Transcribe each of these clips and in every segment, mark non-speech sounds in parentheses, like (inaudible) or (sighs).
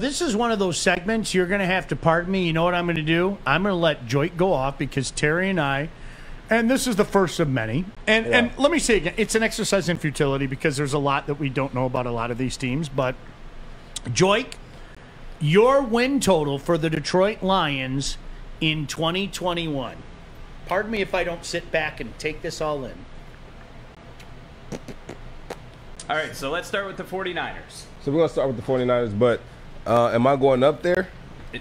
This is one of those segments you're going to have to pardon me. You know what I'm going to do? I'm going to let Joique go off because Terry and I, and this is the first of many. And and let me say again, it's an exercise in futility because there's a lot that we don't know about a lot of these teams. But Joique, your win total for the Detroit Lions in 2021. Pardon me if I don't sit back and take this all in. All right, so let's start with the 49ers. So we're gonna start with the 49ers, but uh, am I going up there?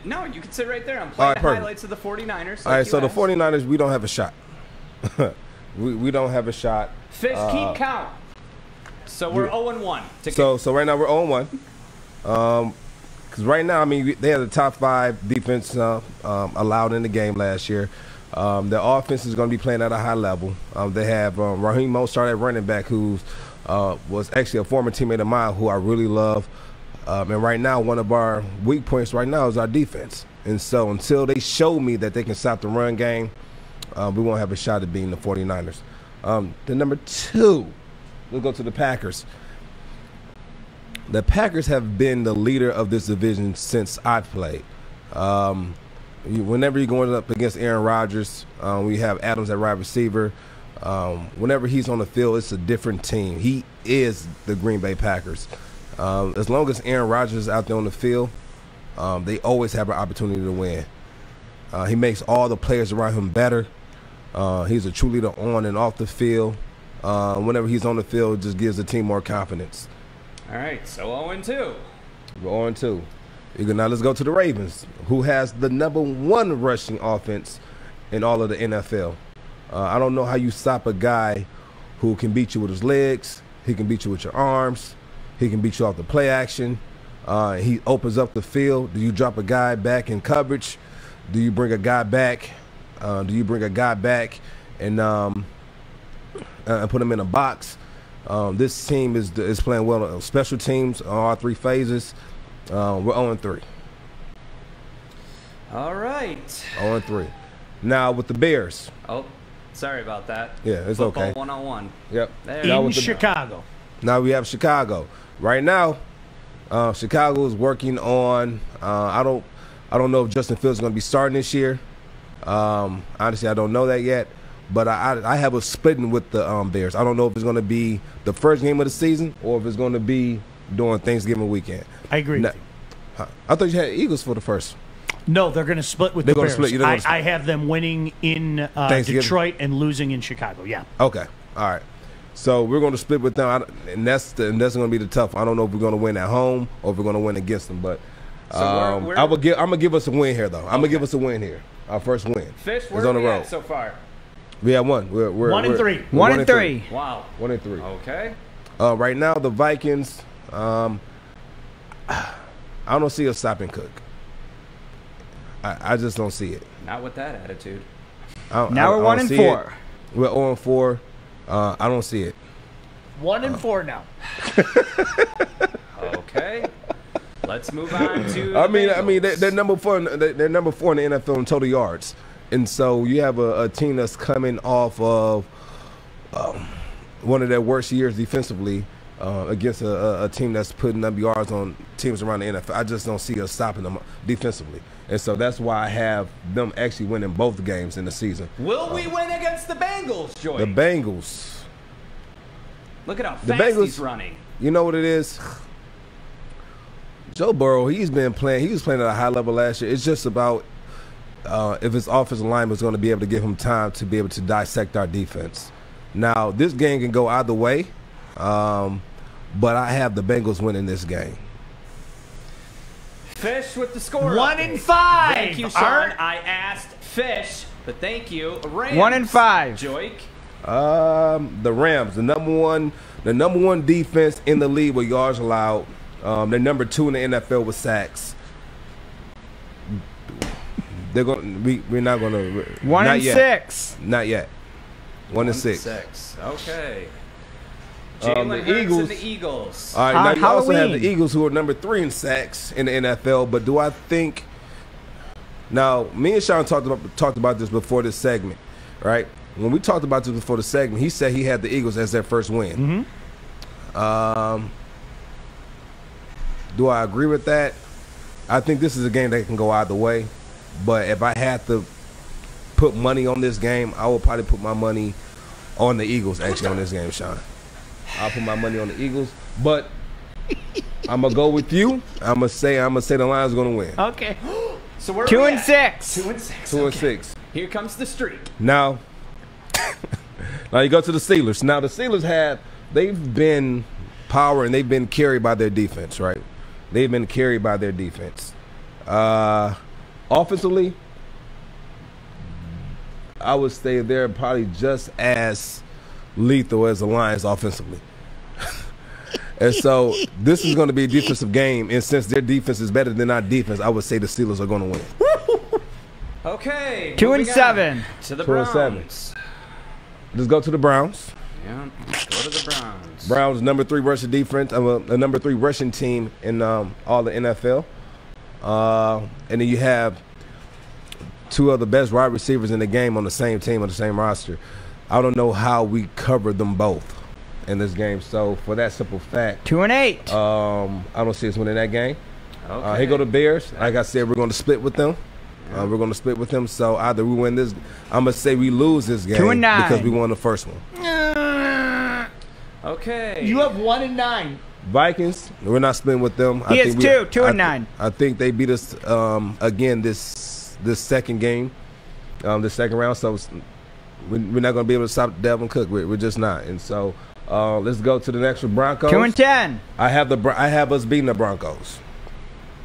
No, you can sit right there. I'm playing right, the perfect. highlights of the 49ers. All right, like so you the 49ers, we don't have a shot. (laughs) we, we don't have a shot. Fish keep count. So we're 0 and 1. So so right now we're on one. Um, because right now, I mean, they had the top five defense uh, um, allowed in the game last year. Um, their offense is going to be playing at a high level. Um, they have um, Raheem Mostert at running back, who uh, was actually a former teammate of mine, who I really love. Um, and right now, one of our weak points right now is our defense. And so until they show me that they can stop the run game, uh, we won't have a shot at beating the 49ers. Um, the number two, we'll go to the Packers. The Packers have been the leader of this division since I've played. Um, you, whenever you're going up against Aaron Rodgers, um, we have Adams at wide receiver. Um, whenever he's on the field, it's a different team. He is the Green Bay Packers. Um, as long as Aaron Rodgers is out there on the field, um, they always have an opportunity to win. Uh, he makes all the players around him better. Uh, he's a true leader on and off the field. Uh, whenever he's on the field, it just gives the team more confidence. All right, so 0 and 2. We're on two. Now let's go to the Ravens, who has the number one rushing offense in all of the NFL. Uh, I don't know how you stop a guy who can beat you with his legs. He can beat you with your arms. He can beat you off the play action. Uh, he opens up the field. Do you drop a guy back in coverage? Do you bring a guy back? Uh, do you bring a guy back and um, uh, and put him in a box? Um, this team is is playing well on special teams on all three phases. Uh, we're 0 3. All right. 0 3. Now with the Bears. Oh, sorry about that. Yeah, it's Football okay. one on one. Yep. There. Now In with the- Chicago. Now we have Chicago. Right now, uh, Chicago is working on. Uh, I don't. I don't know if Justin Fields is going to be starting this year. Um, honestly, I don't know that yet. But I, I, I have a splitting with the um, Bears. I don't know if it's going to be the first game of the season or if it's going to be during Thanksgiving weekend. I agree. Now-. I thought you had Eagles for the first. No, they're going to split with They're the Bears. split. I, split. I have them winning in uh, Detroit and losing in Chicago. Yeah. Okay. All right. So we're going to split with them, I and that's the, and that's going to be the tough. I don't know if we're going to win at home or if we're going to win against them, but So we're- um, we're- I will give. I'm gonna give us a win here, though. I'm gonna give us a win here. Our first win. Fish, It's where on are the road. at so far? We have one. We're, we're One and we're- three. we're One and three. Wow. One and three. Okay. Uh, right now, the Vikings. Um, I don't see us stopping Cook. I, I just don't see it. Not with that attitude. I Now I- I we're don't one and four. It. We're 0 and 4. Uh, I don't see it. One and four now. (laughs) Okay. Let's move on to. I the mean, I mean, they're, they're number four. in- They're they're number four in the NFL in total yards, and so you have a, a team that's coming off of um, one of their worst years defensively uh, against a, a, a team that's putting up yards on teams around the NFL. I just don't see us stopping them defensively, and so that's why I have them actually winning both games in the season. Will we win against the Bengals, Joy? The Bengals, Look at how the Bengals- he's running. you know what it is. (sighs) Joe Burrow, he's been playing. He was playing at a high level last year. It's just about uh, if his offensive line was going to be able to give him time to be able to dissect our defense. Now, this game can go either way, um, but I have the Bengals winning this game. Fish with the score. One in five. Thank you, Sean. Art. I asked Fish, but thank you. Rams. One in five. Joique. Um, the Rams, the number one, the number one defense in the league with yards allowed. Um, they're number two in the NFL with sacks. They're going. We we're not going to. One not and yet. six. Not yet. One and six. Six. Okay. Um, the Hurts and Eagles- the Eagles. All right, Uh, now you also have the Eagles, who are number three in sacks in the NFL. But do I think? Now, me and Sean talked about talked about this before this segment, right? When we talked about this before the segment, he said he had the Eagles as their first win. Um, do I agree with that? I think this is a game that can go either way. But if I had to put money on this game, I would probably put my money on the Eagles. Actually, on this game, Sean, I'll put my money on the Eagles. But I'm gonna go with you. I'm gonna say I'm gonna say the Lions gonna win. Okay. (gasps) So we're Two and six. Two and six. Two and six. Here comes the streak. Now, (laughs) now you go to the Steelers. Now the Steelers have they've been power and they've been carried by their defense, right? They've been carried by their defense. Uh, offensively, I would say they're probably just as lethal as the Lions offensively. and so this is going to be a defensive game, and since their defense is better than our defense, I would say the Steelers are going to win. Okay. Two and seven. To the Two and Browns. seven. Let's go to the Browns. Yeah. Go to the Browns. Browns number three rushing defense, uh, a number three rushing team in um, all the NFL. Uh, and then you have two of the best wide receivers in the game on the same team on the same roster. I don't know how we covered them both in this game. So for that simple fact, Two and eight. um, I don't see us winning that game. Okay. Uh, here go the Bears. Like I said, we're going to split with them. Uh, we're going to split with them. So either we win this, I'm gonna say we lose this game Two and nine. because we won the first one. Okay. You have one and nine. Vikings, we're not splitting with them. He has we- two, two I and thi- nine. I think they beat us um, again this this second game, um, the second round. So we're not going to be able to stop Dalvin Cook. We're, we're just not. And so uh, let's go to the next one. Broncos. Two and ten. I have the I have us beating the Broncos.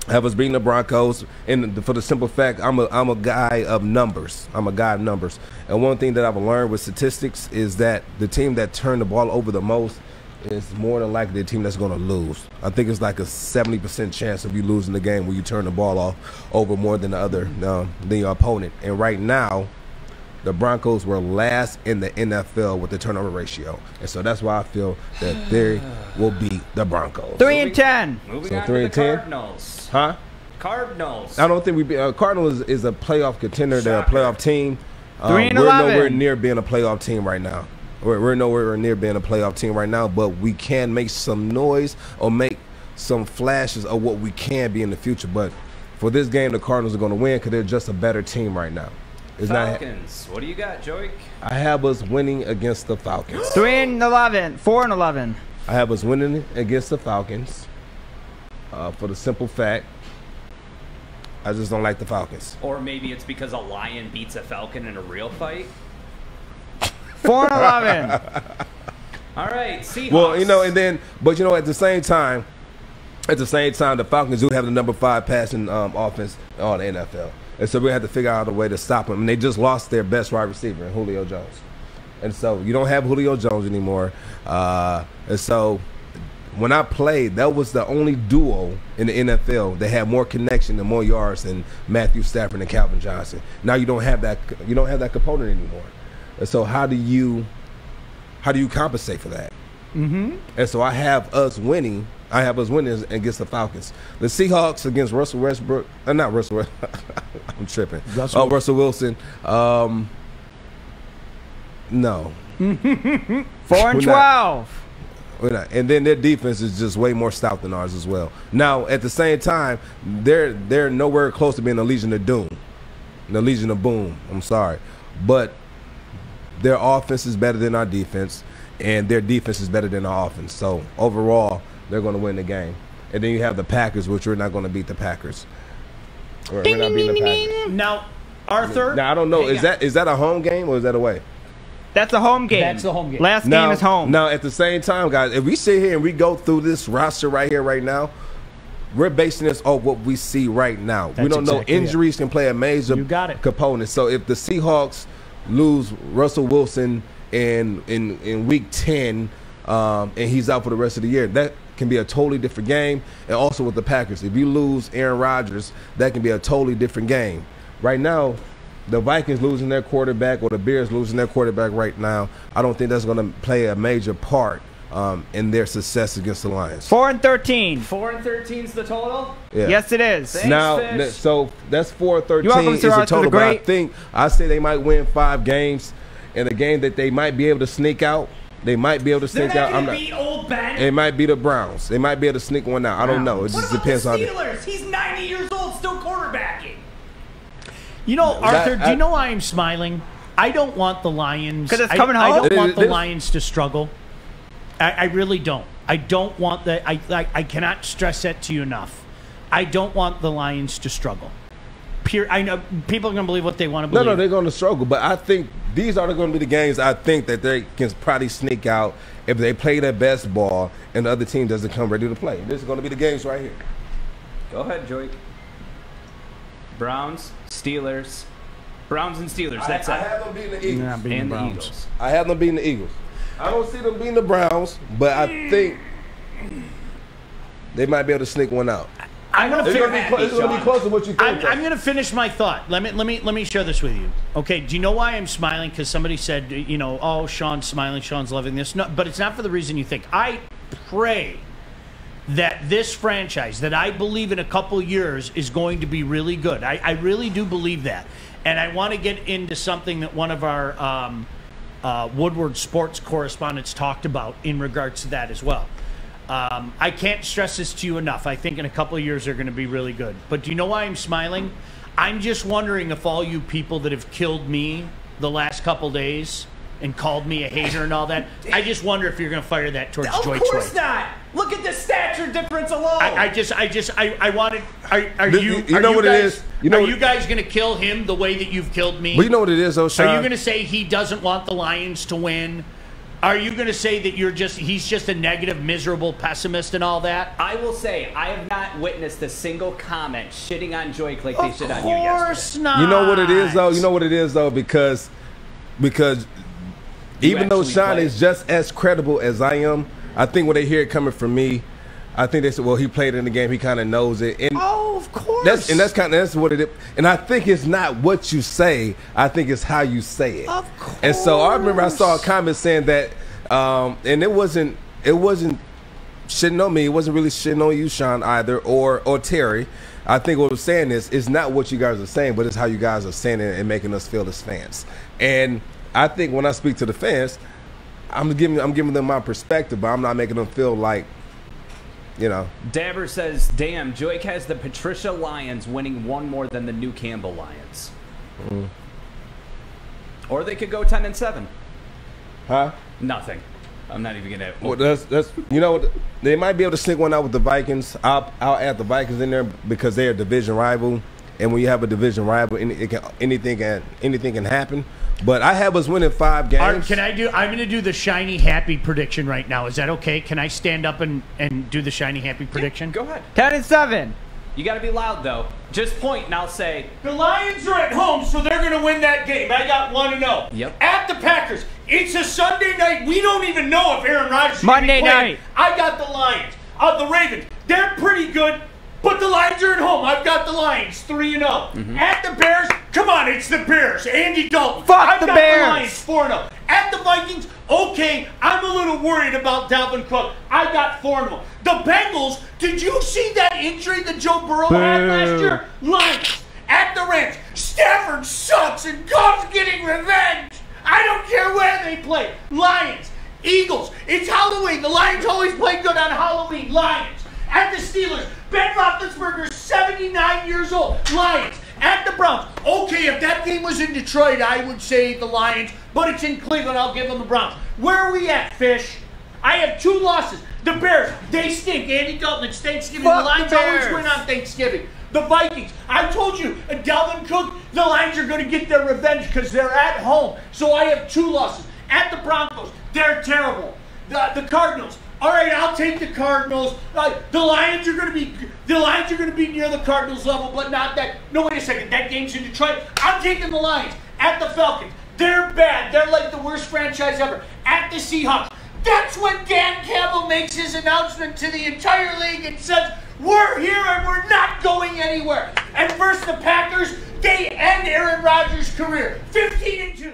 I have us beating the Broncos, and the- for the simple fact, I'm a I'm a guy of numbers. I'm a guy of numbers, and one thing that I've learned with statistics is that the team that turned the ball over the most is more than likely the team that's going to lose. I think it's like a 70% chance of you losing the game when you turn the ball off over more than the other um, than your opponent. And right now, the Broncos were last in the NFL with the turnover ratio, and so that's why I feel that (sighs) they will beat the Broncos. Three and ten. Moving So on three to and the 10? Cardinals. Huh? Cardinals. I don't think we. Be, uh, Cardinals is a playoff contender. They're a playoff team. Um, Three and we're 11. nowhere near being a playoff team right now. We're, we're nowhere near being a playoff team right now. But we can make some noise or make some flashes of what we can be in the future. But for this game, the Cardinals are going to win because they're just a better team right now. It's not. Falcons. What do you got, Joey? I have us winning against the Falcons. Three and eleven. Four and eleven. I have us winning against the Falcons. Uh, for the simple fact, I just don't like the Falcons. Or maybe it's because a lion beats a falcon in a real fight. Four and eleven. (laughs) All right, Seahawks. Well, you know, and then, but you know, at the same time, at the same time, the Falcons do have the number five passing um, offense on the NFL, and so we had to figure out a way to stop them. And they just lost their best wide receiver, in Julio Jones, and so you don't have Julio Jones anymore. Uh, and so when I played, that was the only duo in the NFL that had more connection and more yards than Matthew Stafford and Calvin Johnson. Now you don't have that. You don't have that component anymore. And so how do you how do you compensate for that? Mm-hmm. And so I have us winning. I have us winning against the Falcons. The Seahawks against Russell Westbrook. Uh, not Russell. (laughs) I'm tripping. Russell- oh, Russell Wilson. Um, no, (laughs) Four and twelve. And then their defense is just way more stout than ours as well. Now, at the same time, they're they're nowhere close to being a Legion of Doom, the Legion of Boom. I'm sorry, but their offense is better than our defense, and their defense is better than our offense. So overall, they're going to win the game. And then you have the Packers, which we're not going to beat the Packers. We're, we're not beating the Packers. Now, Arthur. Now I don't know. Is that is that a home game or is that away? That's a home game. That's the home game. Last now, game is home. Now, at the same time, guys, if we sit here and we go through this roster right here, right now, we're basing this off what we see right now. we don't know exactly it. injuries can play a major You got it. component. So if the Seahawks lose Russell Wilson in in in week ten, um, and he's out for the rest of the year, that can be a totally different game. And also with the Packers, if you lose Aaron Rodgers, that can be a totally different game. Right now, the Vikings losing their quarterback or the Bears losing their quarterback right now, I don't think that's going to play a major part um, in their success against the Lions. Four and thirteen. Four and thirteen is the total. Yeah. Yes, it is. Thanks, now, Fish. th- so that's four and thirteen welcome, is Sir the Arthur the total. But I think I say they might win five games, and the game that they might be able to sneak out, They might be able to sneak out. I'm not. beat old Ben. It might be the Browns. They might be able to sneak one out. I don't know. It what just about depends the on. The, Steelers? He's 90 years old, still quarterbacking. You know, Arthur, that- do you know why I'm smiling? I don't want the Lions. 'Cause it's I- coming I, home? don't It want is- the it is- Lions to struggle. I, I really don't. I don't want that. I, I I cannot stress that to you enough. I don't want the Lions to struggle. Pure. I know people are gonna believe what they want to believe. no, no, they're going to struggle. But I think these are going to be the games. I think that they can probably sneak out if they play their best ball and the other team doesn't come ready to play. This is going to be the games right here. Go ahead, Joey. Browns, Steelers. Browns and Steelers, that's I, I have them beating the Eagles. You're not beating And the the Browns. Eagles. I have them beating the Eagles. I don't see them beating the Browns, but I think they might be able to sneak one out. I'm gonna figure. going to be, clo- it's gonna be close to what you think. I'm. I'm going to finish my thought. Let me let me let me share this with you. Okay. Do you know why I'm smiling? Because somebody said, you know, oh, Sean's smiling, Sean's loving this. No, but it's not for the reason you think. I pray that this franchise, that I believe in a couple years, is going to be really good. I, I really do believe that, and I want to get into something that one of our um, uh, Woodward sports correspondents talked about in regards to that as well. Um, I can't stress this to you enough. I think in a couple of years they're going to be really good. But do you know why I'm smiling? I'm just wondering if all you people that have killed me the last couple days and called me a hater and all that, I just wonder if you're going to fire that towards Of Joy course Troy. not. Look at the stature difference alone. I, I just, I just, I, I wanted. Are, are you? you- you are know what it guys, is? You know are what- you guys going to kill him the way that you've killed me? But you know what it is, though, Sean? Are you going to say he doesn't want the Lions to win? Are you going to say that you're just he's just a negative, miserable pessimist and all that? I will say, I have not witnessed a single comment shitting on Joy like they Of shit on you yesterday. course not. You know what it is though. You know what it is though because because You even though actually Sean play. is just as credible as I am, I think when they hear it coming from me, I think they said, "Well, he played in the game. He kind of knows it." And Oh, of course. that's and that's kind of that's what it is. And I think it's not what you say. I think it's how you say it. Of course. And so I remember I saw a comment saying that, um, and it wasn't it wasn't shitting on me. It wasn't really shitting on you, Sean, either, or or Terry. I think what I'm saying is it's not what you guys are saying, but it's how you guys are saying it and making us feel as fans. And I think when I speak to the fans, I'm giving I'm giving them my perspective, but I'm not making them feel like, you know, Dabber says, "Damn, Joy has the Patricia Lions winning one more than the New Campbell Lions." Mm. Or they could go ten and seven. huh? Nothing. I'm not even gonna. Well, that's that's you know they might be able to sneak one out with the Vikings. I'll I'll add the Vikings in there because they're a division rival, and when you have a division rival, any, it can, anything can anything can happen. But I have us winning five games. Art, can I do? I'm going to do the shiny happy prediction right now. Is that okay? Can I stand up and and do the shiny happy prediction? Go ahead. Ten and seven. You got to be loud though. Just point, and I'll say, The Lions are at home, so they're going to win that game. I got one to zero. Yep. At the Packers, it's a Sunday night. We don't even know if Aaron Rodgers. is Monday gonna be playing. night. I got the Lions. Uh, the Ravens. They're pretty good, but the Lions are at home. I've got the Lions three and 0 At the Bears, come on, it's the Bears. Andy Dalton. Fuck I've the got Bears. The Lions four and zero. At the Vikings, okay, I'm a little worried about Dalvin Cook. I got four and zero. The Bengals. Did you see that injury that Joe Burrow had last year? Lions. At the Rams, Stafford sucks and Goff's getting revenge. I don't care where they play. Lions, Eagles. It's Halloween. The Lions always play good on Halloween. Lions. At the Steelers, Ben Roethlisberger, 79 years old. Lions. At the Browns. Okay, if that game was in Detroit, I would say the Lions, but it's in Cleveland. I'll give them the Browns. Where are we at, Fish? I have two losses. The Bears, they stink. Andy Dalton, it's Thanksgiving. Fuck the the Lions always Bears. win on Thanksgiving. The Vikings, I told you, Dalvin Cook, the Lions are going to get their revenge because they're at home. So I have two losses. At the Broncos, they're terrible. The, the Cardinals, all right, I'll take the Cardinals. Uh, the Lions are going to be the Lions are going to be near the Cardinals level, but not that. No, wait a second. That game's in Detroit. I'm taking the Lions. At the Falcons, they're bad. They're like the worst franchise ever. At the Seahawks, that's when Dan Campbell makes his announcement to the entire league and says, We're here and we're not going anywhere. And versus the Packers, they end Aaron Rodgers' career 15 and 2.